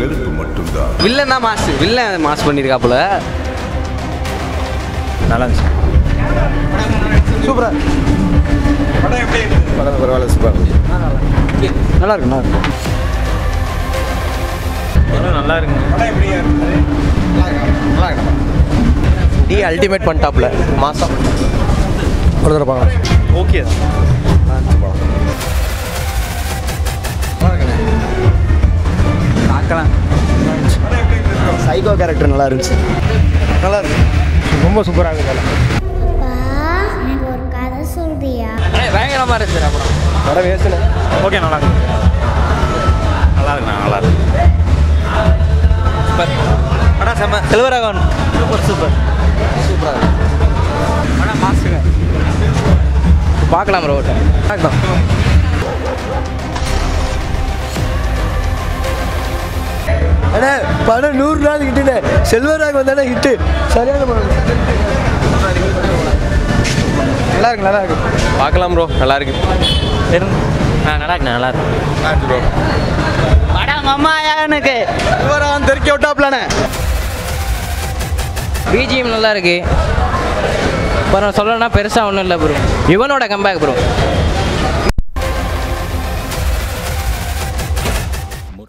நெருப்பு மட்டும்தான். வில்லன் தான் மாஸ் வில்லன் மாஸ் பண்ணியிருக்காப்புல நல்லா இருந்துச்சு. சூப்பராக படம் பரவாயில்ல சூப்பர் நல்லா இருக்கு நல்லா இருக்கு. நல்லா இருக்குங்க. டி அல்டிமேட் பண்ணிட்டாப்ல மாசம். ஒரு தடவை ஓகே பார்க்கலாம். சைகோ கேரக்டர் நல்லா இருந்துச்சு. நல்லா இருக்கு. ரொம்ப சூப்பராக இருக்கு அப்பா எனக்கு ஒரு கதை சொல்றியா? பயங்கரமாக இருந்துச்சு அப்புறம் வர ஓகே நல்லா இருக்கு. நல்லா இருக்குண்ணா நல்லா இருக்கு. சூப்பர் படம் செம்ம. செல்வராகவன் சூப்பர் சூப்பர் சூப்பராக இருக்கு. ஆனால் பார்க்கலாம் ப்ரோ பார்க்கலாம். அண்ணே படம் நூறு நாள் ஹிட்டுண்ணே செல்வராக வந்தானே ஹிட்டு சரியான படம். நல்லா இருக்கு நல்லா இருக்கு. பார்க்கலாம் ப்ரோ நல்லா இருக்கு. ஆ நல்லா இருக்கு நல்லா இருக்கு. படம் அம்மா எனக்கு செல்வராகவன் தெருக்கி விட்டாப்லானே பிஜிஎம் நல்லா இருக்கு. அப்புறம் சொல்லணும்னா பெருசாக ஒன்றும் இல்லை ப்ரோ யுவனோட கம்பேக் ப்ரோ